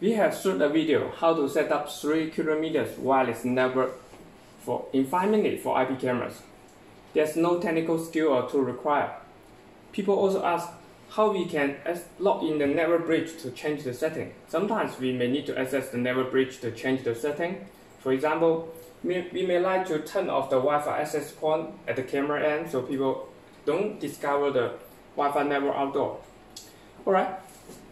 We have shot a video how to set up 3 kilometers wireless network for in 5 minutes for IP cameras. There's no technical skill or tool required. People also ask how we can log in the network bridge to change the setting. Sometimes we may need to access the network bridge to change the setting. For example, we may like to turn off the Wi-Fi access point at the camera end so people don't discover the Wi-Fi network outdoor. Alright,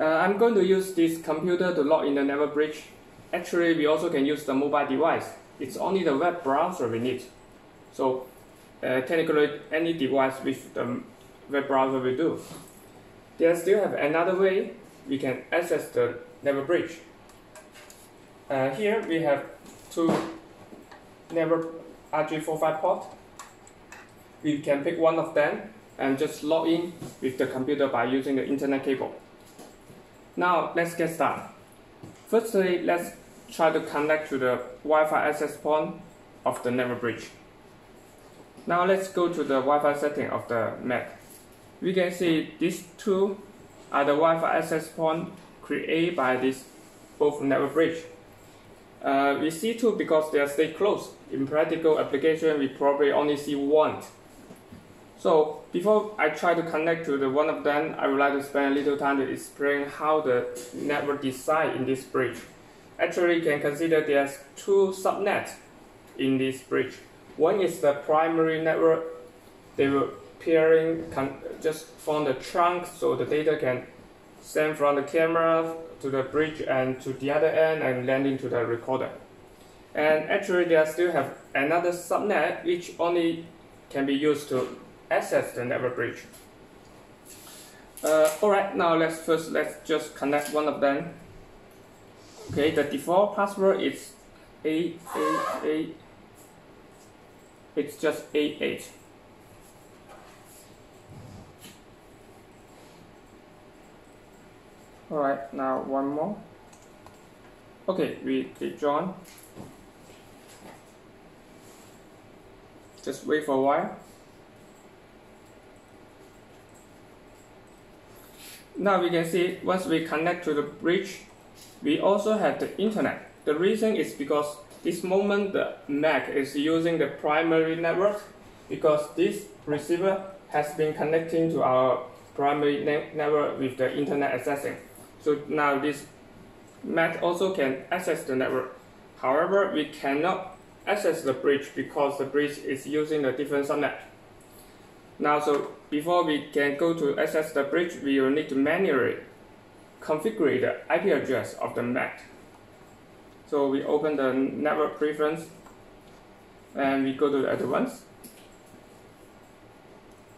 uh, I'm going to use this computer to log in the network bridge. Actually, we also can use the mobile device. It's only the web browser we need. So, uh, technically, any device with the web browser will do. There still have another way we can access the network bridge. Uh, here we have two Never RJ45 port. We can pick one of them and just log in with the computer by using the internet cable. Now let's get started. Firstly, let's try to connect to the Wi-Fi access point of the network bridge. Now let's go to the Wi-Fi setting of the Mac. We can see these two are the Wi-Fi access point created by this both network bridge. Uh, we see two because they are stay close. In practical application, we probably only see one so before I try to connect to the one of them, I would like to spend a little time to explain how the network design in this bridge. Actually, you can consider there's two subnets in this bridge. One is the primary network. They will pairing just from the trunk so the data can send from the camera to the bridge and to the other end and landing to the recorder. And actually, they still have another subnet which only can be used to access the network bridge. Uh, Alright, now let's first let's just connect one of them. Okay, the default password is A A A. It's just A8. Alright, now one more. Okay, we click join. Just wait for a while. Now we can see once we connect to the bridge, we also have the internet. The reason is because this moment the Mac is using the primary network because this receiver has been connecting to our primary ne network with the internet accessing. So now this Mac also can access the network. However, we cannot access the bridge because the bridge is using a different subnet. Now, so before we can go to access the bridge, we will need to manually configure the IP address of the Mac. So we open the network preference and we go to the advanced.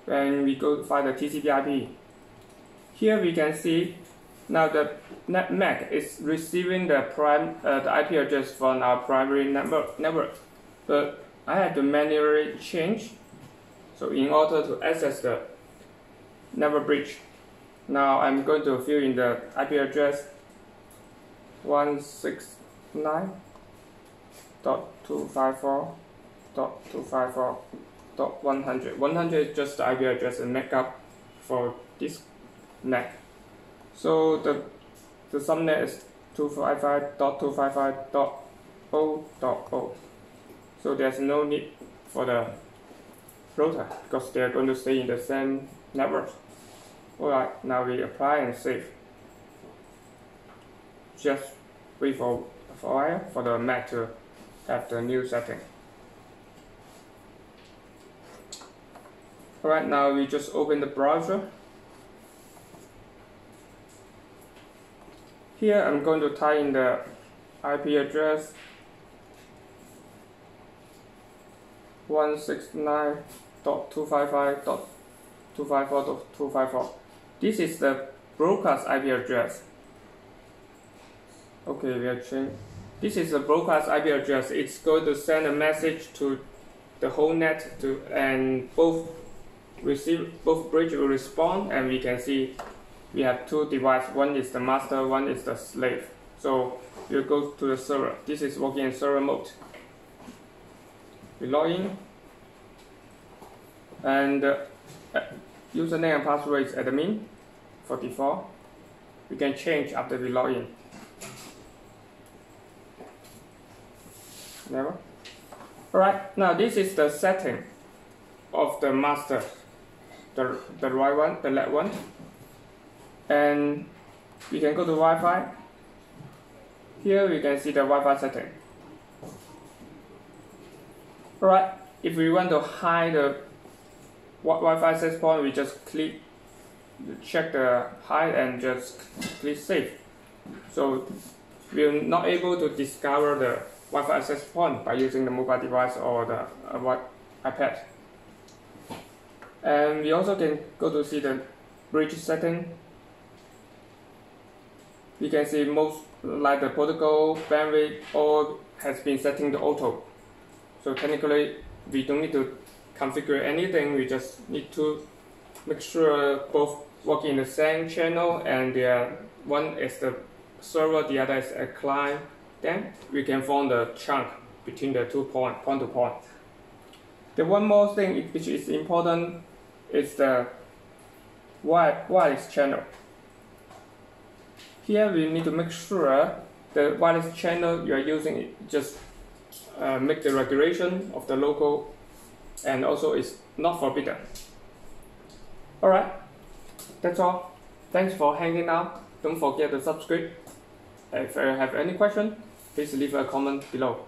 Then we go to find the TCP IP. Here we can see now the net Mac is receiving the prime uh, the IP address from our primary network network. But I have to manually change so in order to access the network bridge, now I'm going to fill in the IP address 169.254.254.100. 100 is just the IP address and up for this Mac. So the, the subnet is 255.255.0.0. So there's no need for the because they are going to stay in the same network. Alright, now we apply and save. Just wait for, for a while for the Mac to have the new setting. Alright, now we just open the browser. Here I'm going to type in the IP address 169 192.255.254.254. This is the broadcast IP address. Okay, we are changing. This is the broadcast IP address. It's going to send a message to the whole net to and both receive both bridge will respond and we can see we have two devices. One is the master, one is the slave. So we'll go to the server. This is working in server mode. We log in and uh, username and password is admin 44 we can change after we log in. Never? All right now this is the setting of the master. The, the right one the left one. And we can go to Wi-Fi. Here we can see the Wi-Fi setting. All right if we want to hide the Wi-Fi access point, we just click, check the hide and just click save. So we're not able to discover the Wi-Fi access point by using the mobile device or the uh, iPad. And we also can go to see the bridge setting. We can see most like the protocol bandwidth all has been setting to auto. So technically we don't need to configure anything, we just need to make sure both work in the same channel and the one is the server, the other is a client. Then we can form the trunk between the two point, point to point. The one more thing which is important is the wireless channel. Here we need to make sure the wireless channel you are using just uh, make the regulation of the local and also it's not forbidden. Alright, that's all. Thanks for hanging out. Don't forget to subscribe. If you have any question, please leave a comment below.